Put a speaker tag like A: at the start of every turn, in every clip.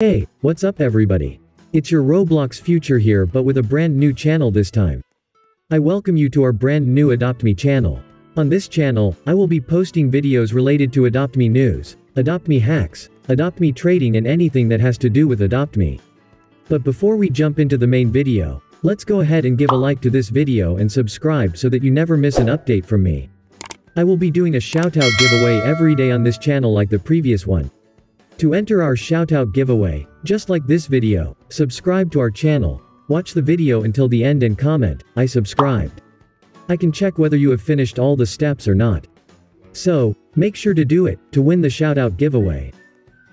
A: Hey, what's up everybody? It's your Roblox future here but with a brand new channel this time. I welcome you to our brand new Adopt Me channel. On this channel, I will be posting videos related to Adopt Me news, Adopt Me hacks, Adopt Me trading and anything that has to do with Adopt Me. But before we jump into the main video, let's go ahead and give a like to this video and subscribe so that you never miss an update from me. I will be doing a shoutout giveaway every day on this channel like the previous one. To enter our shoutout giveaway, just like this video, subscribe to our channel, watch the video until the end and comment, I subscribed. I can check whether you have finished all the steps or not. So, make sure to do it, to win the shoutout giveaway.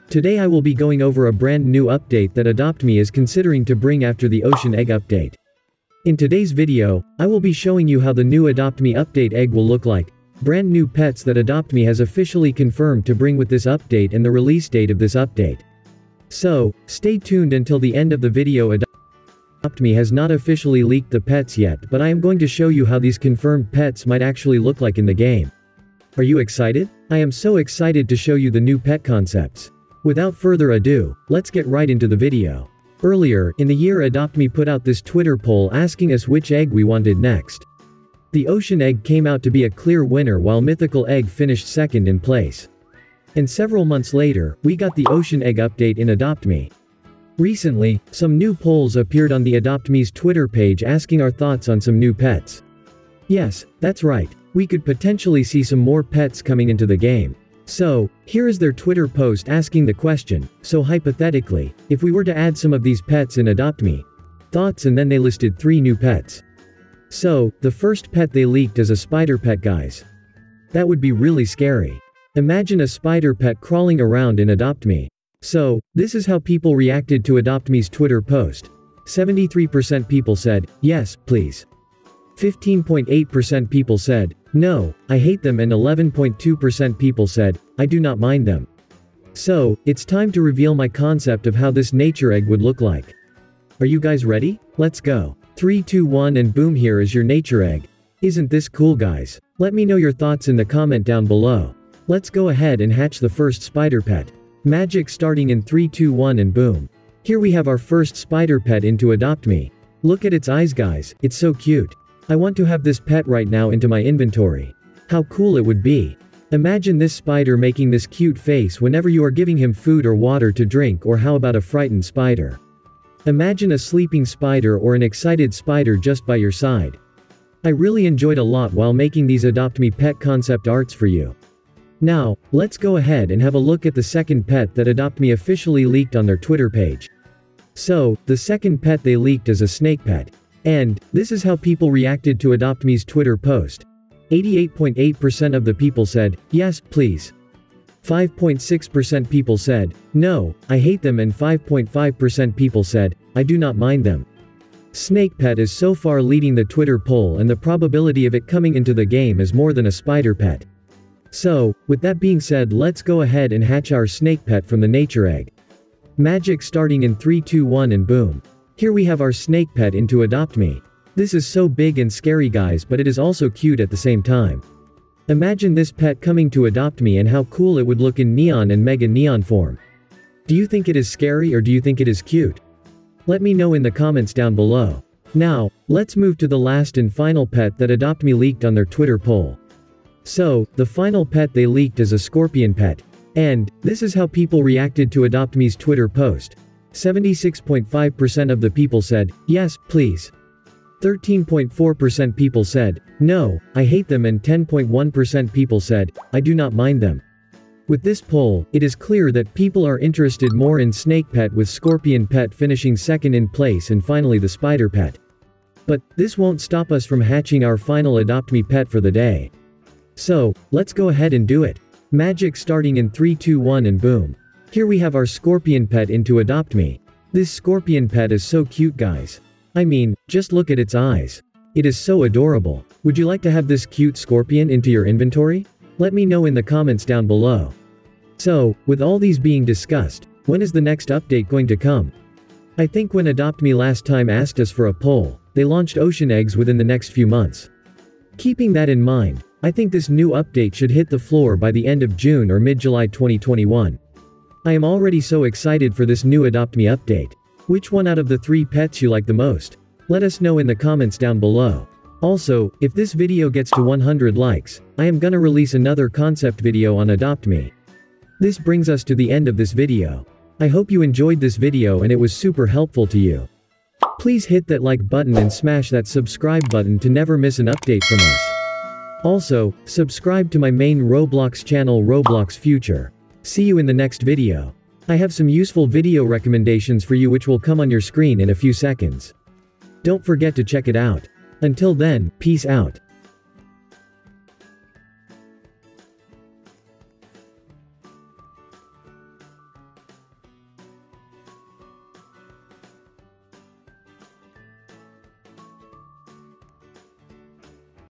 A: Today I will be going over a brand new update that Adopt Me is considering to bring after the Ocean Egg update. In today's video, I will be showing you how the new Adopt Me update egg will look like, Brand new pets that Adopt Me has officially confirmed to bring with this update and the release date of this update. So, stay tuned until the end of the video Adopt Me has not officially leaked the pets yet but I am going to show you how these confirmed pets might actually look like in the game. Are you excited? I am so excited to show you the new pet concepts. Without further ado, let's get right into the video. Earlier, in the year Adopt Me put out this Twitter poll asking us which egg we wanted next. The Ocean Egg came out to be a clear winner while Mythical Egg finished second in place. And several months later, we got the Ocean Egg update in Adopt Me. Recently, some new polls appeared on the Adopt Me's Twitter page asking our thoughts on some new pets. Yes, that's right, we could potentially see some more pets coming into the game. So, here is their Twitter post asking the question, so hypothetically, if we were to add some of these pets in Adopt Me, thoughts and then they listed three new pets. So, the first pet they leaked is a spider pet guys. That would be really scary. Imagine a spider pet crawling around in Adopt Me. So, this is how people reacted to Adopt Me's Twitter post. 73% people said, yes, please. 15.8% people said, no, I hate them and 11.2% people said, I do not mind them. So, it's time to reveal my concept of how this nature egg would look like. Are you guys ready? Let's go. 3 2 1 and boom here is your nature egg. Isn't this cool guys? Let me know your thoughts in the comment down below. Let's go ahead and hatch the first spider pet. Magic starting in 3 2 1 and boom. Here we have our first spider pet into Adopt Me. Look at its eyes guys, it's so cute. I want to have this pet right now into my inventory. How cool it would be. Imagine this spider making this cute face whenever you are giving him food or water to drink or how about a frightened spider. Imagine a sleeping spider or an excited spider just by your side. I really enjoyed a lot while making these Adopt Me pet concept arts for you. Now, let's go ahead and have a look at the second pet that Adopt Me officially leaked on their Twitter page. So, the second pet they leaked is a snake pet. And, this is how people reacted to Adopt Me's Twitter post. 88.8% of the people said, yes, please. 5.6% people said, no, I hate them and 5.5% people said, I do not mind them. Snakepet is so far leading the Twitter poll and the probability of it coming into the game is more than a spider pet. So, with that being said let's go ahead and hatch our snake pet from the nature egg. Magic starting in 3 2 1 and boom. Here we have our snake pet into Adopt Me. This is so big and scary guys but it is also cute at the same time. Imagine this pet coming to adopt me and how cool it would look in neon and mega neon form. Do you think it is scary or do you think it is cute? Let me know in the comments down below. Now, let's move to the last and final pet that Adopt Me leaked on their Twitter poll. So, the final pet they leaked is a scorpion pet. And, this is how people reacted to Adopt Me's Twitter post. 76.5% of the people said, yes, please. 13.4% people said, no, I hate them and 10.1% people said, I do not mind them. With this poll, it is clear that people are interested more in Snake Pet with Scorpion Pet finishing second in place and finally the Spider Pet. But, this won't stop us from hatching our final Adopt Me pet for the day. So, let's go ahead and do it. Magic starting in 3 2 1 and boom. Here we have our Scorpion Pet into Adopt Me. This Scorpion Pet is so cute guys. I mean, just look at its eyes. It is so adorable. Would you like to have this cute scorpion into your inventory? Let me know in the comments down below. So, with all these being discussed, when is the next update going to come? I think when Adopt Me last time asked us for a poll, they launched Ocean Eggs within the next few months. Keeping that in mind, I think this new update should hit the floor by the end of June or mid-July 2021. I am already so excited for this new Adopt Me update. Which one out of the three pets you like the most? Let us know in the comments down below. Also, if this video gets to 100 likes, I am gonna release another concept video on Adopt Me. This brings us to the end of this video. I hope you enjoyed this video and it was super helpful to you. Please hit that like button and smash that subscribe button to never miss an update from us. Also, subscribe to my main Roblox channel Roblox Future. See you in the next video. I have some useful video recommendations for you which will come on your screen in a few seconds. Don't forget to check it out. Until then, peace out.